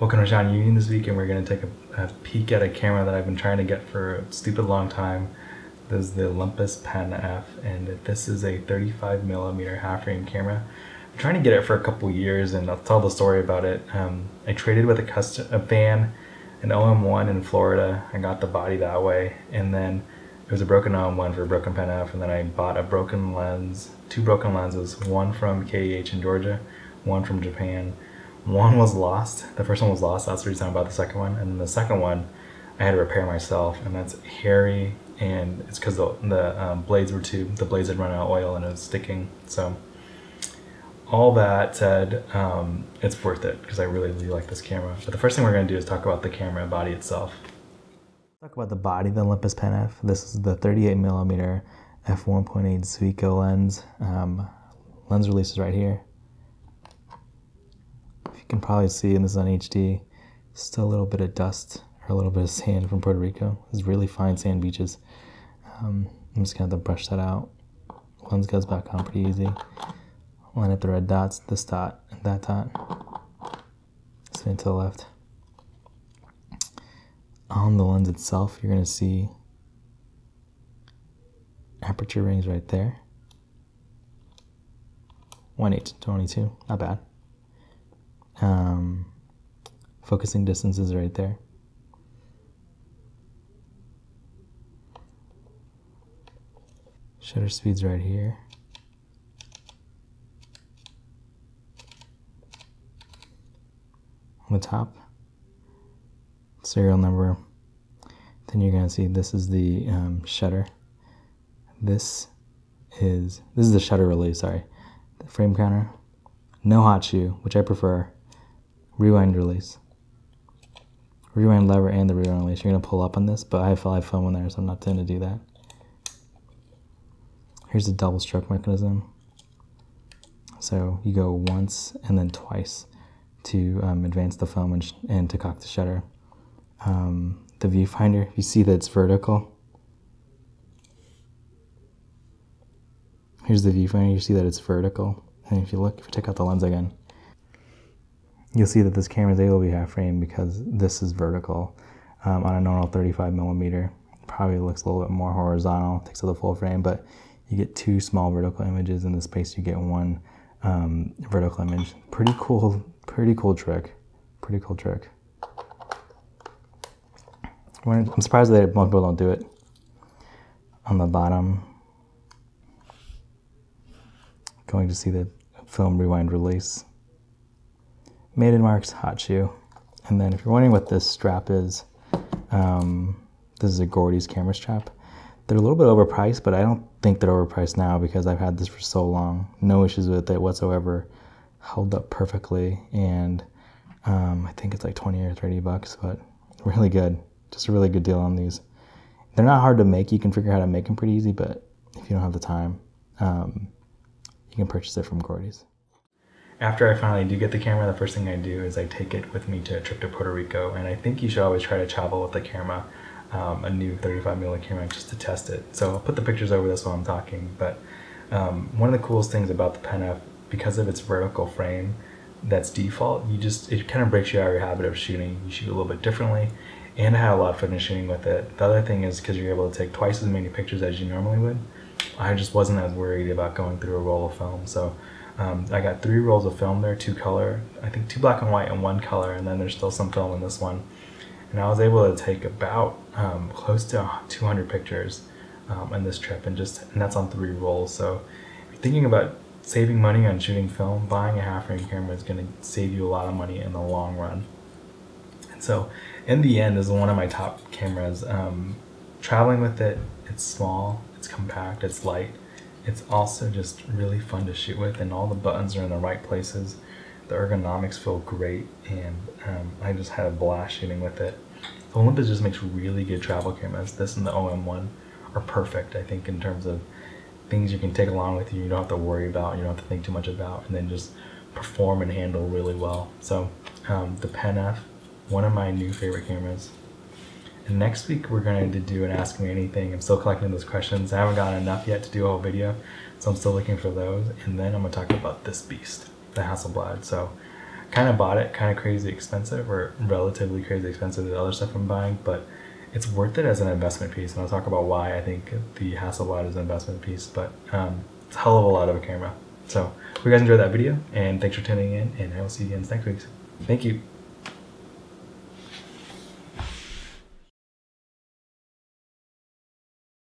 Welcome to Shawnee Union this week, and we're going to take a, a, peek at a camera that I've been trying to get for a stupid long time. This is the Olympus Pen F, and this is a 35 millimeter half frame camera. I'm trying to get it for a couple years, and I'll tell the story about it. Um, I traded with a custom a fan, an OM1 in Florida. I got the body that way, and then it was a broken OM1 for a broken Pen F, and then I bought a broken lens, two broken lenses, one from KEH in Georgia, one from Japan. One was lost. The first one was lost. That's the reason I bought the second one. And the second one, I had to repair myself, and that's hairy and it's because the, the um, blades were too the blades had run out of oil and it was sticking so all that said um, it's worth it because I really, really like this camera but the first thing we're going to do is talk about the camera body itself talk about the body of the Olympus Pen F this is the 38 millimeter f1.8 Zuiko lens um, lens release is right here can probably see and this is on HD still a little bit of dust or a little bit of sand from Puerto Rico. It's really fine sand beaches. Um, I'm just gonna have to brush that out. Lens goes back on pretty easy. Line up the red dots, this dot, and that dot. Spin to the left. On the lens itself, you're gonna see aperture rings right there. 1.8 to 22, not bad. Um, focusing distance is right there. Shutter speed's right here. On the top, serial number. Then you're gonna see this is the um, shutter. This is this is the shutter release. Sorry, the frame counter. No hot shoe, which I prefer. Rewind release. Rewind lever and the rewind release. You're gonna pull up on this, but I have live film in there, so I'm not going to do that. Here's the double stroke mechanism. So you go once and then twice to um, advance the foam and, and, to cock the shutter. Um, the viewfinder, you see that it's vertical. Here's the viewfinder, you see that it's vertical. And if you look, if you take out the lens again, you'll see that this camera is able to be half frame because this is vertical um, on a normal 35 millimeter. Probably looks a little bit more horizontal, takes up the full frame, but you get two small vertical images in the space you get one um, vertical image. Pretty cool pretty cool trick pretty cool trick. I'm surprised that most people don't do it on the bottom. Going to see the film rewind release made in marks hot shoe and then if you're wondering what this strap is um, this is a Gordy's camera strap they're a little bit overpriced, but I don't think they're overpriced now because I've had this for so long. No issues with it whatsoever. Held up perfectly, and um, I think it's like 20 or 30 bucks, but really good. Just a really good deal on these. They're not hard to make. You can figure out how to make them pretty easy, but if you don't have the time, um, you can purchase it from Gordy's. After I finally do get the camera, the first thing I do is I take it with me to a trip to Puerto Rico, and I think you should always try to travel with the camera um, a new 35 mm camera just to test it. So I'll put the pictures over this while I'm talking. But um, one of the coolest things about the Pen F, because of its vertical frame, that's default. You just it kind of breaks you out of your habit of shooting. You shoot a little bit differently, and I had a lot of fun shooting with it. The other thing is because you're able to take twice as many pictures as you normally would. I just wasn't as worried about going through a roll of film. So um, I got three rolls of film there, two color, I think two black and white and one color, and then there's still some film in this one and I was able to take about um, close to 200 pictures um, on this trip, and just and that's on three rolls. So, thinking about saving money on shooting film, buying a half frame camera is going to save you a lot of money in the long run. And so, in the end, this is one of my top cameras. Um, traveling with it, it's small, it's compact, it's light. It's also just really fun to shoot with, and all the buttons are in the right places the ergonomics feel great, and um, I just had a blast shooting with it. The Olympus just makes really good travel cameras. This and the OM1 are perfect, I think, in terms of things you can take along with you. You don't have to worry about, you don't have to think too much about, and then just perform and handle really well. So um, the Pen F, one of my new favorite cameras. And next week we're going to do an Ask Me Anything. I'm still collecting those questions. I haven't gotten enough yet to do a whole video, so I'm still looking for those. And then I'm going to talk about this beast the Hasselblad. So kind of bought it kind of crazy expensive or relatively crazy expensive to the other stuff I'm buying, but it's worth it as an investment piece. And I'll talk about why I think the Hasselblad is an investment piece, but um, it's a hell of a lot of a camera. So, hope you guys enjoyed that video, and thanks for tuning in, and I will see you again next week. Thank you.